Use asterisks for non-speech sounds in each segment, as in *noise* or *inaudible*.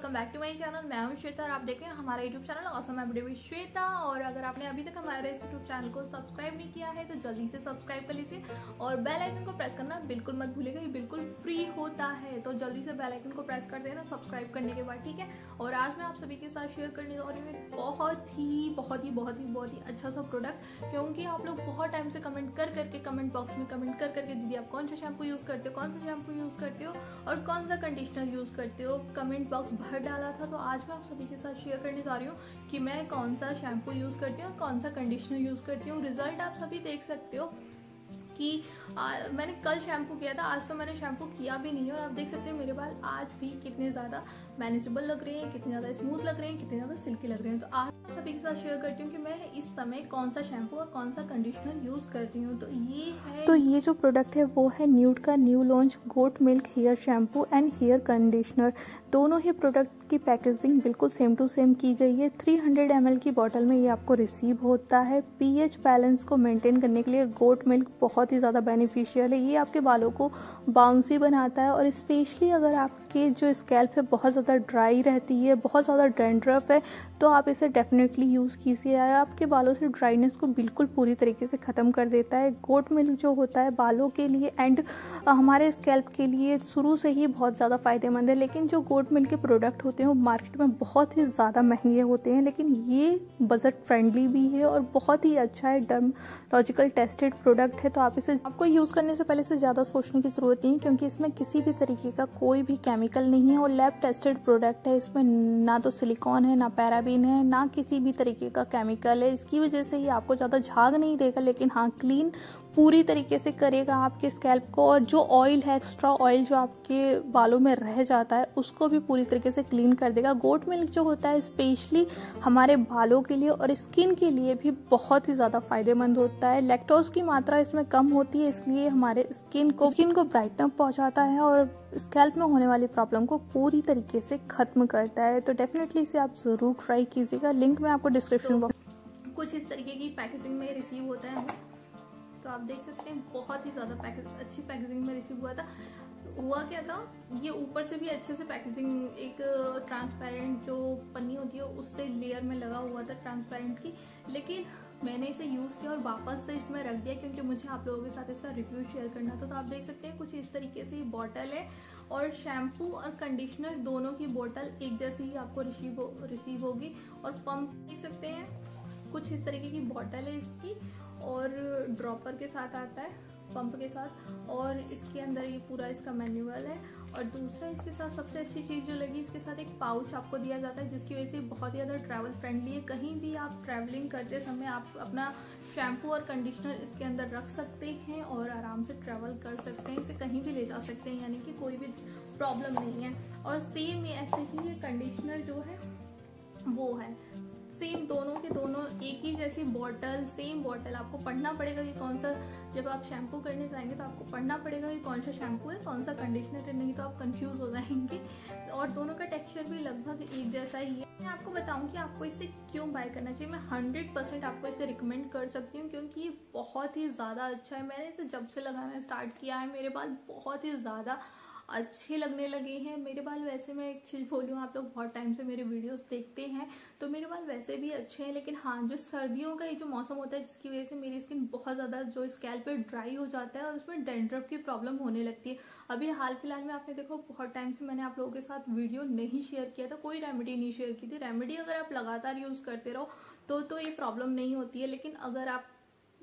Welcome back to my channel मैं हूँ श्वेता और आप देख रहे हैं हमारा YouTube channel awesome everyday Shweta. और अगर आपने अभी तक हमारे इस यूट्यूब चैनल को सब्सक्राइब नहीं किया है तो जल्दी से सब्सक्राइब कर लीजिए। और बेल आइकन को प्रेस करना बिल्कुल मत भूलिएगा, ये बिल्कुल फ्री होता है। तो जल्दी से बेल आइकन को प्रेस कर देना सब्सक्राइब करने के बाद, ठीक है? और आज मैं आप सभी के साथ शेयर करने जा रही हूँ बहुत ही बहुत ही बहुत ही बहुत ही अच्छा सा प्रोडक्ट क्योंकि आप लोग बहुत टाइम से कमेंट कर करके कमेंट बॉक्स में कमेंट कर करके, दीदी, आप कौन सा शैम्पू यूज़ करते हो? कौन सा शैम्पू यूज़ करते हो? और कौन सा कंडीशनर यूज़ करते हो? कमेंट बॉक्स भर डाला था तो आज मैं आप सभी के साथ शेयर करने जा रही हूँ कि मैं कौन सा शैम्पू यूज़ करती हूँ और कौन सा कंडीशनर यूज़ करती हूँ। रिज़ल्ट आप सभी देख सकते हो। कि आ, मैंने कल शैम्पू किया था आज तो मैंने शैम्पू किया भी नहीं है और आप देख सकते हैं मेरे बाल आज भी कितने ज़्यादा मैनेजेबल लग रहे हैं कितने ज़्यादा स्मूथ लग रहे हैं कितने ज़्यादा सिल्की लग रहे हैं। तो आज सभी के साथ शेयर करती हूँ कि मैं इस समय कौन सा शैम्पू और कौन सा कंडीशनर यूज़ कर रही हूँ। तो ये है तो ये जो प्रोडक्ट है वो है न्यूड का new launch goat milk hair shampoo and hair conditioner दोनों ही प्रोडक्ट की पैकेजिंग बिल्कुल सेम टू सेम की गई है। 300 हंड्रेड की बॉटल में ये आपको रिसीव होता है। पीएच बैलेंस को मेंटेन करने के लिए गोट मिल्क बहुत ही ज़्यादा बेनिफिशियल है। ये आपके बालों को बाउंसी बनाता है और स्पेशली अगर आपके जो स्कैल्प है बहुत ज़्यादा ड्राई रहती है, बहुत ज़्यादा डेंड्रफ है तो आप इसे डेफिनेटली यूज़ कीजिए। आपके बालों से ड्राइनेस को बिल्कुल पूरी तरीके से ख़त्म कर देता है। गोट मिल्क जो होता है बालों के लिए एंड हमारे स्कैल्प के लिए शुरू से ही बहुत ज़्यादा फ़ायदेमंद है। लेकिन जो गोट मिल्क के प्रोडक्ट होते हैं वो मार्केट में बहुत ही ज़्यादा महँगे होते हैं, लेकिन ये बजट फ्रेंडली भी है और बहुत ही अच्छा है डर्मोलॉजिकल टेस्टेड प्रोडक्ट है। तो आप इसे आपको यूज़ करने से पहले से ज़्यादा सोचने की ज़रूरत नहीं क्योंकि इसमें किसी भी तरीके का कोई भी केमिकल नहीं है और लैब टेस्टेड प्रोडक्ट है। इसमें ना तो सिलिकॉन है, ना पैराबिन है, ना किसी भी तरीके का केमिकल है। इसकी वजह से ही आपको ज़्यादा झाग नहीं देगा, लेकिन हाँ क्लीन पूरी तरीके से करेगा आपके स्कैल्प को और जो ऑयल है एक्स्ट्रा ऑयल जो आपके बालों में रह जाता है उसको भी पूरी तरीके से क्लीन कर देगा। गोट मिल्क जो होता है स्पेशली हमारे बालों के लिए और स्किन के लिए भी बहुत ही ज़्यादा फ़ायदेमंद होता है। लैक्टोज की मात्रा इसमें कम होती है इसलिए हमारे स्किन को स्किन को ब्राइटनअप पहुँचाता है और स्कैल्प में होने वाली प्रॉब्लम को पूरी तरीके से ख़त्म करता है। तो डेफिनेटली इसे आप ज़रूर ट्राई कीजिएगा। लिंक मैं आपको डिस्क्रिप्शन बॉक्स कुछ इस तरीके की पैकेजिंग में रिसीव होता है। तो आप देख सकते हैं बहुत ही ज़्यादा पैकेज अच्छी पैकेजिंग में रिसीव हुआ था। हुआ क्या था? ये ऊपर से भी अच्छे से पैकेजिंग एक ट्रांसपेरेंट जो पन्नी होती है उससे लेयर में लगा हुआ था ट्रांसपेरेंट की। लेकिन मैंने इसे यूज़ किया और वापस से इसमें रख दिया क्योंकि मुझे आप लोगों के साथ इसका रिव्यू शेयर करना था। तो आप देख सकते हैं कुछ इस तरीके से ये बॉटल है और शैम्पू और कंडीशनर दोनों की बोतल एक जैसी ही आपको रिसीव हो, रिसीव होगी। और पंप देख सकते हैं कुछ इस तरीके की बॉटल है इसकी। और ड्रॉपर के साथ आता है पंप के साथ, और इसके अंदर ये पूरा इसका मैनुअल है। और दूसरा इसके साथ सबसे अच्छी चीज़ जो लगी, इसके साथ एक पाउच आपको दिया जाता है, जिसकी वजह से बहुत ही ज़्यादा ट्रैवल फ्रेंडली है। कहीं भी आप ट्रैवलिंग करते समय आप अपना शैम्पू और कंडीशनर इसके अंदर रख सकते हैं और आराम से ट्रैवल कर सकते हैं, इसे कहीं भी ले जा सकते हैं, यानी कि कोई भी प्रॉब्लम नहीं है। और सेम ऐसे ही ये कंडीशनर जो है, वो है। सेम दोनों के दोनों एक ही जैसी बॉटल सेम बॉटल आपको पढ़ना पड़ेगा कि कौन सा, जब आप शैम्पू करने जाएँगे तो आपको पढ़ना पड़ेगा कि कौन सा शैम्पू है, कौन सा कंडीशनर है, नहीं तो आप कंफ्यूज हो जाएँगे। और दोनों का टेक्सचर भी लगभग एक जैसा ही है। मैं आपको बताऊँ कि आपको इसे क्यों बाय करना चाहिए। मैं हंड्रेड परसेंट आपको इसे रिकमेंड कर सकती हूँ क्योंकि ये बहुत ही ज़्यादा अच्छा है। मैंने इसे जब से लगाना स्टार्ट किया है, मेरे पास बहुत ही ज़्यादा अच्छे लगने लगे हैं। मेरे बाल वैसे मैं एक चीज़ बोलूँ, आप लोग बहुत टाइम से मेरे वीडियोस देखते हैं तो मेरे बाल वैसे भी अच्छे हैं, लेकिन हाँ जो सर्दियों का ये जो मौसम होता है, जिसकी वजह से मेरी स्किन बहुत ज़्यादा जो स्कैल पे ड्राई हो जाता है और उसमें डेंड्रफ की प्रॉब्लम होने लगती है। अभी हाल फ़िलहाल में आपने देखो, बहुत टाइम से मैंने आप लोगों के साथ वीडियो नहीं शेयर किया था, कोई रेमेडी नहीं शेयर की थी। रेमेडी अगर आप लगातार यूज़ करते रहो तो तो ये प्रॉब्लम नहीं होती है, लेकिन अगर आप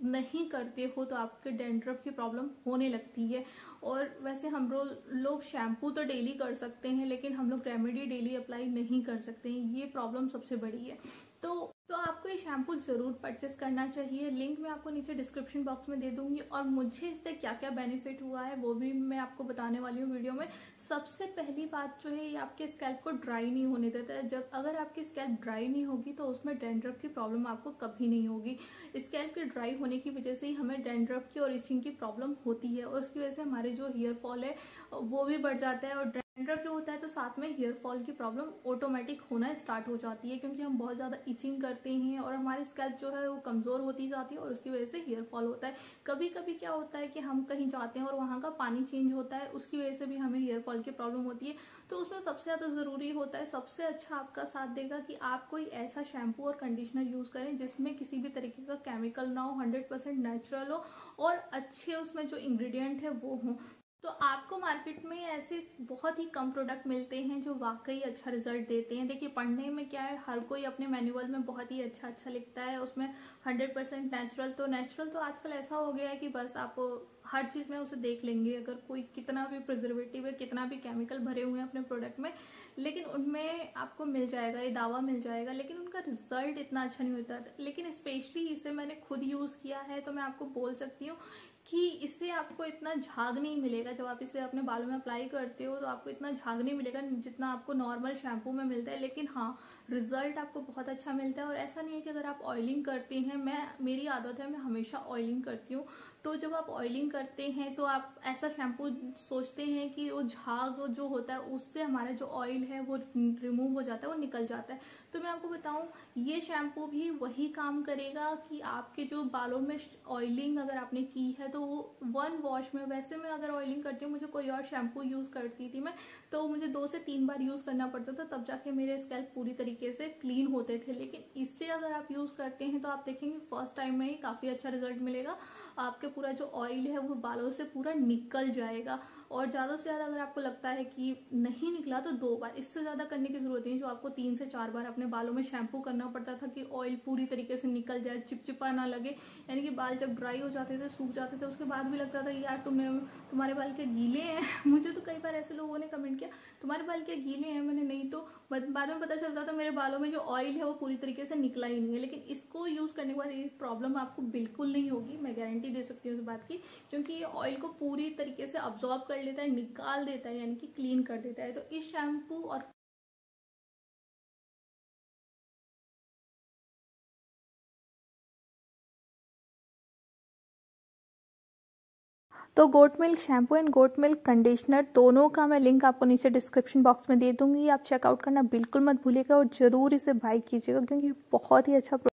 नहीं करते हो तो आपके डेंड्रफ की प्रॉब्लम होने लगती है। और वैसे हम लोग शैम्पू तो डेली कर सकते हैं, लेकिन हम लोग रेमेडी डेली अप्लाई नहीं कर सकते हैं। ये प्रॉब्लम सबसे बड़ी है। तो तो आपको ये शैम्पू ज़रूर परचेस करना चाहिए। लिंक मैं आपको नीचे डिस्क्रिप्शन बॉक्स में दे दूँगी। और मुझे इससे क्या क्या बेनिफिट हुआ है, वो भी मैं आपको बताने वाली हूँ वीडियो में। सबसे पहली बात जो है, ये आपके स्कैल्प को ड्राई नहीं होने देता है। जब, अगर आपकी स्कैल्प ड्राई नहीं होगी तो उसमें डेंड्रफ की प्रॉब्लम आपको कभी नहीं होगी। स्कैल्प के ड्राई होने की वजह से ही हमें डेंड्रफ की और इचिंग की प्रॉब्लम होती है। और उसकी वजह से हमारे जो हेयर फॉल है, वो भी बढ़ जाता है और डैंड्रफ जो होता है तो साथ में हेयर फॉल की प्रॉब्लम ऑटोमेटिक होना स्टार्ट हो जाती है क्योंकि हम बहुत ज़्यादा इचिंग करते हैं और हमारी स्कैल्प जो है वो कमज़ोर होती जाती है और उसकी वजह से हेयर फॉल होता है। कभी कभी क्या होता है कि हम कहीं जाते हैं और वहाँ का पानी चेंज होता है, उसकी वजह से भी हमें हेयर फॉल की प्रॉब्लम होती है। तो उसमें सबसे ज़्यादा ज़रूरी होता है, सबसे अच्छा आपका साथ देगा कि आप कोई ऐसा शैम्पू और कंडीशनर यूज़ करें जिसमें किसी भी तरीके का केमिकल ना हो हंड्रेड नेचुरल हो और अच्छे उसमें जो इंग्रेडिएंट है वो हों। तो आपको मार्केट में ऐसे बहुत ही कम प्रोडक्ट मिलते हैं जो वाकई अच्छा रिज़ल्ट देते हैं। देखिए, पढ़ने में क्या है, हर कोई अपने मैनुअल में बहुत ही अच्छा अच्छा लिखता है, उसमें हंड्रेड परसेंट नेचुरल तो नेचुरल तो आजकल ऐसा हो गया है कि बस आप हर चीज़ में उसे देख लेंगे, अगर कोई कितना भी प्रिजर्वेटिव है, कितना भी केमिकल भरे हुए हैं अपने प्रोडक्ट में, लेकिन उनमें आपको मिल जाएगा, ये दावा मिल जाएगा, लेकिन उनका रिज़ल्ट इतना अच्छा नहीं होता। लेकिन स्पेशली इसे मैंने खुद यूज़ किया है तो मैं आपको बोल सकती हूँ कि इससे आपको इतना झाग नहीं मिलेगा। जब आप इसे अपने बालों में अप्लाई करते हो तो आपको इतना झाग नहीं मिलेगा जितना आपको नॉर्मल शैम्पू में मिलता है। लेकिन हाँ रिज़ल्ट आपको बहुत अच्छा मिलता है। और ऐसा नहीं है कि अगर आप ऑयलिंग करती हैं, मैं, मेरी आदत है, मैं हमेशा ऑयलिंग करती हूँ। तो जब आप ऑयलिंग करते हैं तो आप ऐसा शैम्पू सोचते हैं कि वो झाग जो होता है, उससे हमारा जो ऑयल है वो रिमूव हो जाता है, वो निकल जाता है। तो मैं आपको बताऊँ, ये शैम्पू भी वही काम करेगा कि आपके जो बालों में ऑयलिंग अगर आपने की है तो वो वन वॉश में, वैसे मैं अगर ऑयलिंग करती हूँ, मुझे कोई और शैम्पू यूज़ करती थी मैं तो मुझे दो से तीन बार यूज़ करना पड़ता था, तब जाके मेरे स्कैल्प पूरी तरीके से क्लीन होते थे। लेकिन इससे अगर आप यूज़ करते हैं तो आप देखेंगे फ़र्स्ट टाइम में ही काफ़ी अच्छा रिज़ल्ट मिलेगा। आपके पूरा जो ऑयल है वो बालों से पूरा निकल जाएगा। और ज़्यादा से ज़्यादा अगर आपको लगता है कि नहीं निकला तो दो बार, इससे ज़्यादा करने की ज़रूरत नहीं, जो आपको तीन से चार बार अपने बालों में शैम्पू करना पड़ता था कि ऑयल पूरी तरीके से निकल जाए, चिपचिपा ना लगे। यानी कि बाल जब ड्राई हो जाते थे, सूख जाते थे, उसके बाद भी लगता था यार तुमने, तुम्हारे बाल क्या गीले हैं। *laughs* मुझे तो कई बार ऐसे लोगों ने कमेंट किया, तुम्हारे बाल क्या गीले हैं? मैंने, नहीं। तो बाद में पता चलता था मेरे बालों में जो ऑयल है वो पूरी तरीके से निकला ही नहीं है। लेकिन इसको यूज़ करने के बाद ये प्रॉब्लम आपको बिल्कुल नहीं होगी, मैं गारंटी दे सकती हूँ इस बात की, क्योंकि ये ऑयल को पूरी तरीके से अब्जॉर्ब कर लेता है, निकाल देता है, यानी कि क्लीन कर देता है। तो इस शैम्पू और तो goat milk shampoo and goat milk conditioner दोनों का मैं लिंक आपको नीचे डिस्क्रिप्शन बॉक्स में दे दूँगी। आप चेकआउट करना बिल्कुल मत भूलिएगा और ज़रूर इसे बाई कीजिएगा, क्योंकि बहुत ही अच्छा